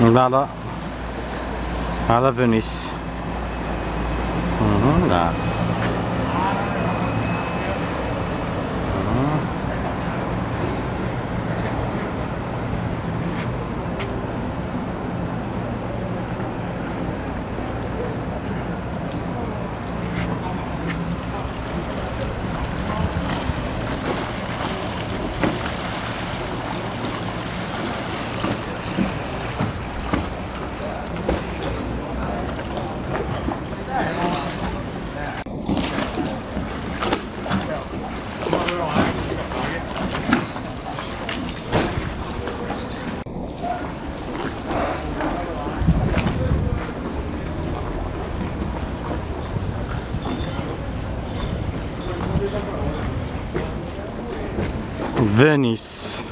على على فينيس لا فينيس